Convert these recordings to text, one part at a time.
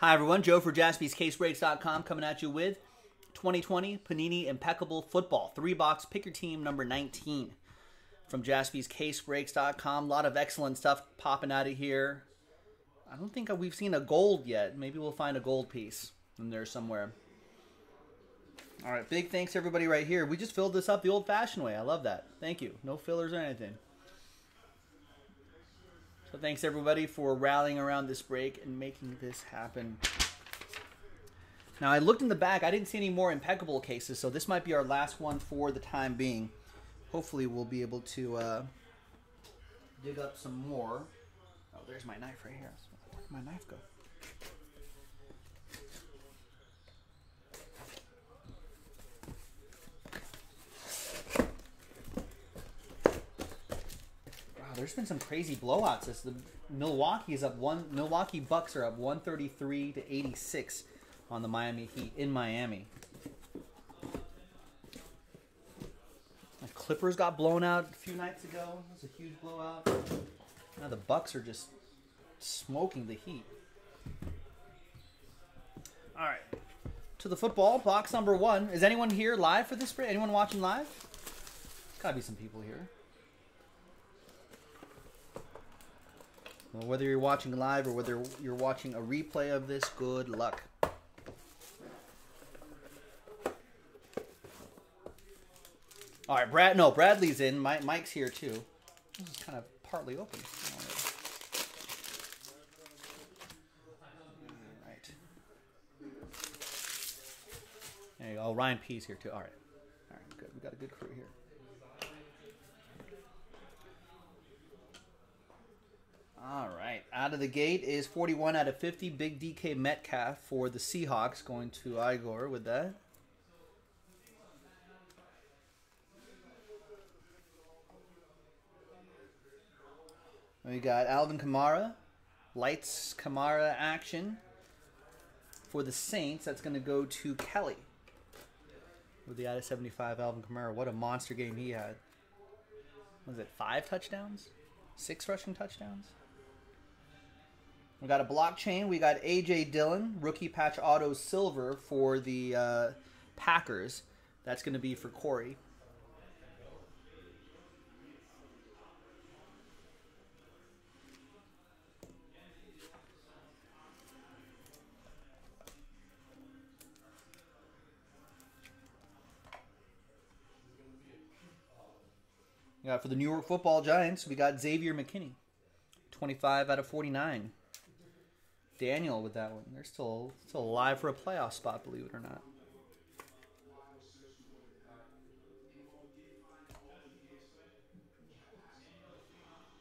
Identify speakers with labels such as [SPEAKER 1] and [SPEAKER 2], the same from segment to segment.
[SPEAKER 1] Hi, everyone. Joe for jaspyscasebreaks.com coming at you with 2020 Panini Impeccable Football. Three box, pick your team, number 19 from jaspyscasebreaks.com. A lot of excellent stuff popping out of here. I don't think we've seen a gold yet. Maybe we'll find a gold piece in there somewhere. All right, big thanks everybody right here. We just filled this up the old-fashioned way. I love that. Thank you. No fillers or anything. So thanks everybody for rallying around this break and making this happen. Now I looked in the back. I didn't see any more impeccable cases, so this might be our last one for the time being. Hopefully we'll be able to uh, dig up some more. Oh, there's my knife right here. Where'd my knife go? There's been some crazy blowouts. This the Milwaukee is up one. Milwaukee Bucks are up 133 to 86 on the Miami Heat in Miami. The Clippers got blown out a few nights ago. It was a huge blowout. Now the Bucks are just smoking the Heat. All right, to the football box number one. Is anyone here live for this? Anyone watching live? Gotta be some people here. Well, whether you're watching live or whether you're watching a replay of this, good luck. All right, Brad. No, Bradley's in. Mike's here too. This is kind of partly open. All right. There you go. Oh, Ryan P's here too. All right. All right. Good. We got a good crew here. All right. Out of the gate is 41 out of 50. Big DK Metcalf for the Seahawks going to Igor with that. We got Alvin Kamara. Lights Kamara action. For the Saints, that's going to go to Kelly. With the out of 75 Alvin Kamara. What a monster game he had. Was it five touchdowns? Six rushing touchdowns? We got a blockchain. We got AJ Dillon, rookie patch auto silver for the uh, Packers. That's going to be for Corey. Yeah, for the New York Football Giants, we got Xavier McKinney, 25 out of 49. Daniel with that one. They're still still alive for a playoff spot, believe it or not.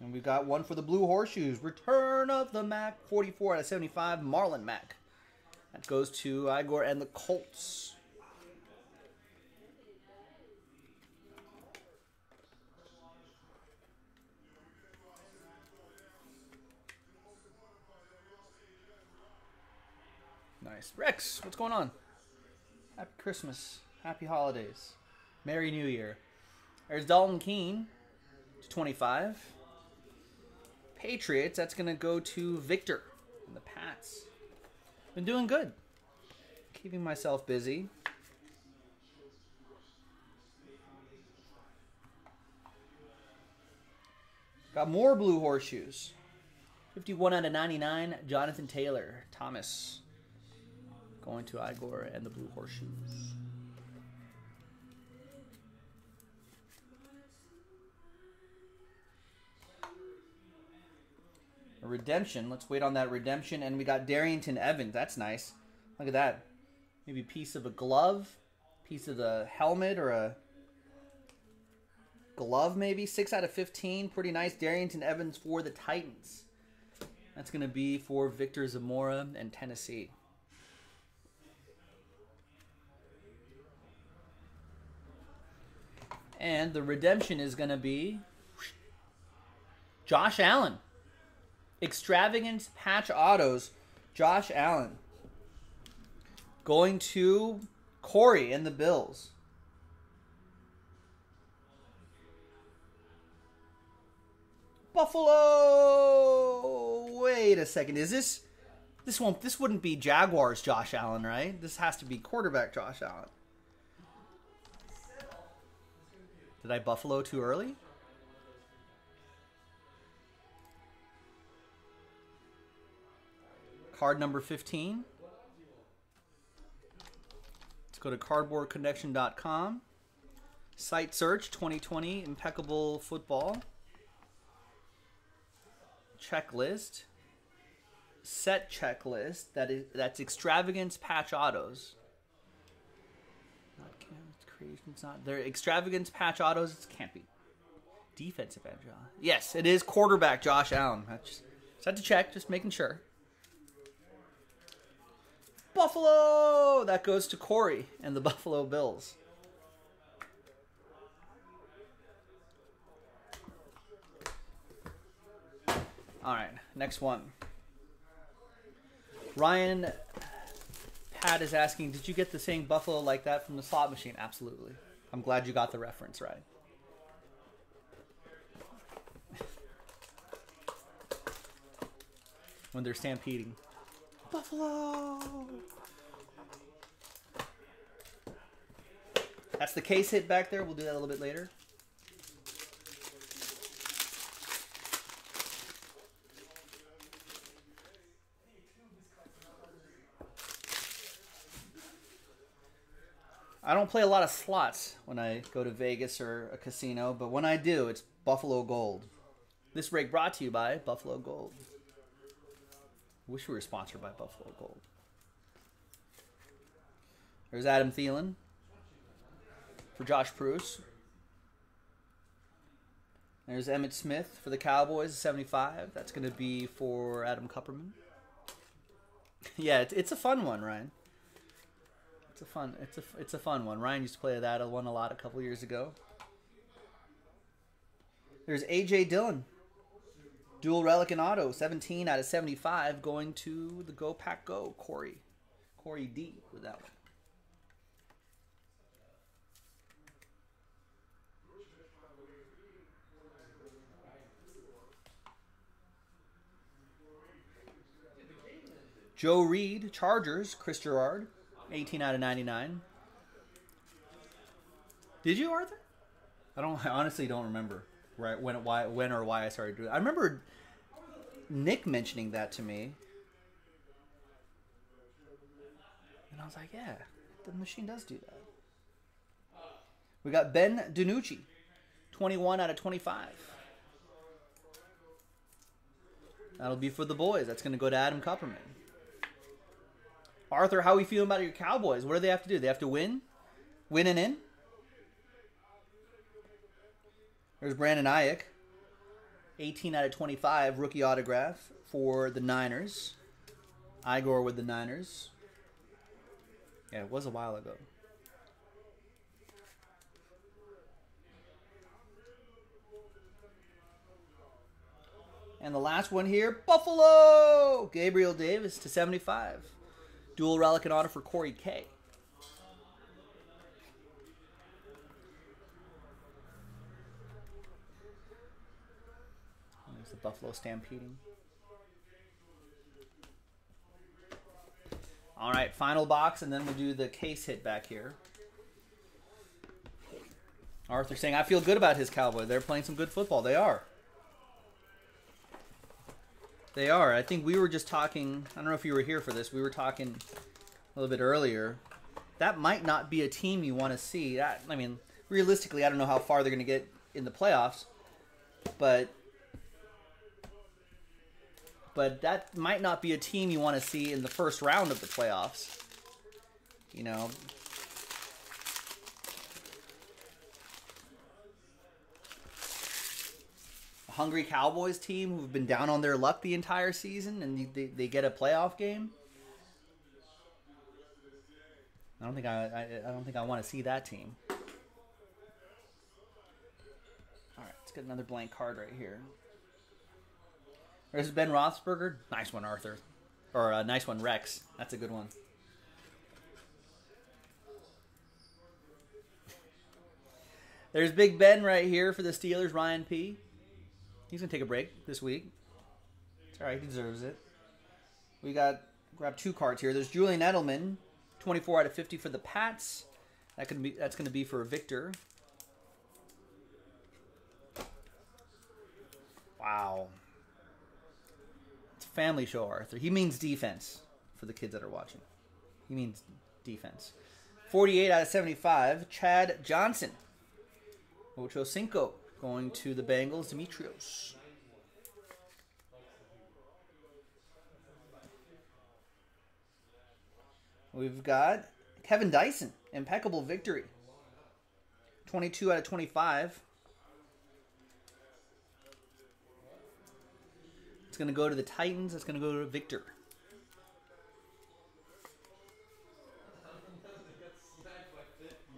[SPEAKER 1] And we've got one for the Blue Horseshoes. Return of the Mac, 44 out of 75, Marlon Mack. That goes to Igor and the Colts. Rex, what's going on? Happy Christmas. Happy holidays. Merry New Year. There's Dalton Keene to 25. Patriots, that's going to go to Victor and the Pats. Been doing good. Keeping myself busy. Got more blue horseshoes. 51 out of 99, Jonathan Taylor, Thomas going to Igor and the Blue Horseshoes. A redemption. Let's wait on that redemption. And we got Darrynton Evans. That's nice. Look at that. Maybe piece of a glove, piece of the helmet, or a glove maybe. 6 out of 15. Pretty nice. Darrynton Evans for the Titans. That's going to be for Victor Zamora and Tennessee. And the redemption is going to be Josh Allen. Extravagant patch autos. Josh Allen. Going to Corey and the Bills. Buffalo. Wait a second. Is this This won't. This wouldn't be Jaguars Josh Allen, right? This has to be quarterback Josh Allen. Did I Buffalo too early? Card number 15. Let's go to cardboardconnection.com. Site search 2020 impeccable football. Checklist. Set checklist that is that's extravagance patch autos. Creations, not they're extravagance patch autos. It can't be defensive end. Uh, yes, it is quarterback Josh Allen. I just, just had to check, just making sure. Buffalo! That goes to Corey and the Buffalo Bills. All right, next one. Ryan Pat is asking, did you get the saying Buffalo like that from the slot machine? Absolutely. I'm glad you got the reference right. when they're stampeding. Buffalo! That's the case hit back there. We'll do that a little bit later. I don't play a lot of slots when I go to Vegas or a casino, but when I do, it's Buffalo Gold. This break brought to you by Buffalo Gold. Wish we were sponsored by Buffalo Gold. There's Adam Thielen for Josh Bruce. There's Emmitt Smith for the Cowboys, 75. That's going to be for Adam Kupperman. yeah, it's a fun one, Ryan. It's a fun. It's a it's a fun one. Ryan used to play that one a lot a couple years ago. There's AJ Dillon Dual relic and auto, 17 out of 75, going to the Go Pack Go, Corey. Corey D with that one. Joe Reed, Chargers, Chris Gerard, 18 out of 99. Did you, Arthur? I don't. I honestly don't remember right when why when or why I started doing. It. I remember Nick mentioning that to me, and I was like, "Yeah, the machine does do that." We got Ben DiNucci, twenty-one out of twenty-five. That'll be for the boys. That's going to go to Adam Kupperman. Arthur, how are we feeling about your Cowboys? What do they have to do? They have to win, win and in. There's Brandon Aiyuk. 18 out of 25 rookie autograph for the Niners. Igor with the Niners. Yeah, it was a while ago. And the last one here, Buffalo! Gabriel Davis to 75. Dual relic and auto for Corey K. And there's the Buffalo stampeding. All right, final box, and then we'll do the case hit back here. Arthur saying, I feel good about his Cowboy. They're playing some good football. They are. They are. I think we were just talking. I don't know if you were here for this. We were talking a little bit earlier. That might not be a team you want to see. That, I mean, realistically, I don't know how far they're going to get in the playoffs, but but that might not be a team you want to see in the first round of the playoffs. You know. Hungry Cowboys team who've been down on their luck the entire season and they, they get a playoff game. I don't think I, I, I don't think I want to see that team. All right, let's get another blank card right here. There's Ben Roethlisberger. Nice one, Arthur. Or a uh, nice one, Rex. That's a good one. There's Big Ben right here for the Steelers, Ryan P. He's to take a break this week. It's all right. He deserves it. We got grab two cards here. There's Julian Edelman, 24 out of 50 for the Pats. That could be that's to be for Victor. Wow. It's a family show, Arthur. He means defense for the kids that are watching. He means defense. 48 out of 75, Chad Johnson. Ocho Cinco going to the Bengals, Demetrios. We've got Kevin Dyson, impeccable victory. 22 out of 25. It's going to go to the Titans. It's going to go to Victor.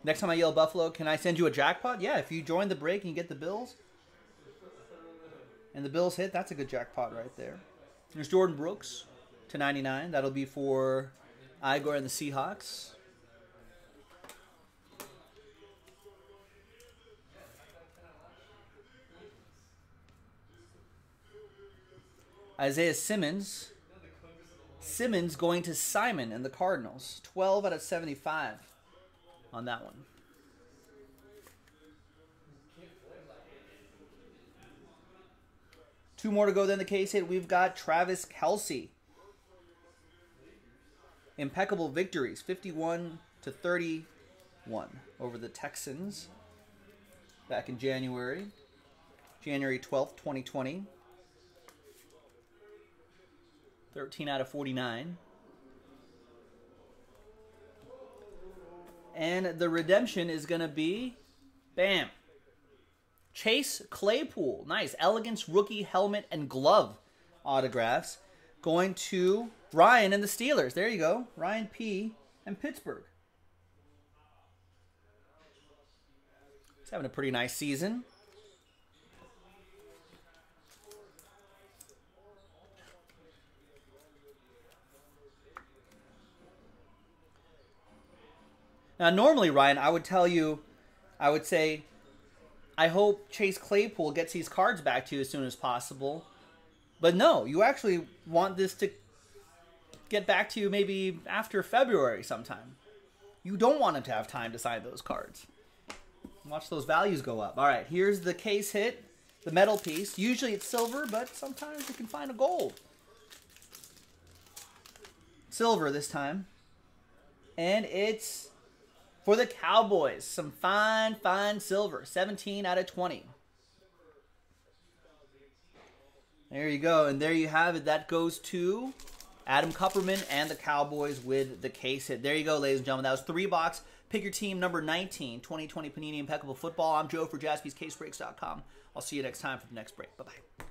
[SPEAKER 1] Next time I yell Buffalo, can I send you a jackpot? Yeah, if you join the break and you get the Bills, and the Bills hit, that's a good jackpot right there. There's Jordyn Brooks to 99. That'll be for Igor and the Seahawks. Isaiah Simmons. Simmons going to Simon and the Cardinals. 12 out of 75 on that one. Two more to go then the case hit. We've got Travis Kelce. Impeccable victories, 51 to 31 over the Texans back in January. January 12th, 2020. 13 out of 49. And the redemption is going to be, bam, Chase Claypool. Nice. Elegance rookie helmet and glove autographs going to Ryan and the Steelers. There you go. Ryan P. and Pittsburgh. He's having a pretty nice season. Now, normally, Ryan, I would tell you, I would say, I hope Chase Claypool gets these cards back to you as soon as possible. But no, you actually want this to get back to you maybe after February sometime. You don't want him to have time to sign those cards. Watch those values go up. All right, here's the case hit, the metal piece. Usually it's silver, but sometimes you can find a gold. Silver this time. And it's for the Cowboys, some fine, fine silver. 17 out of 20. There you go. And there you have it. That goes to Adam Kupperman and the Cowboys with the case hit. There you go, ladies and gentlemen. That was three box. Pick your team number 19, 2020 Panini Impeccable Football. I'm Joe for jaspyscasebreaks.com. I'll see you next time for the next break. Bye bye.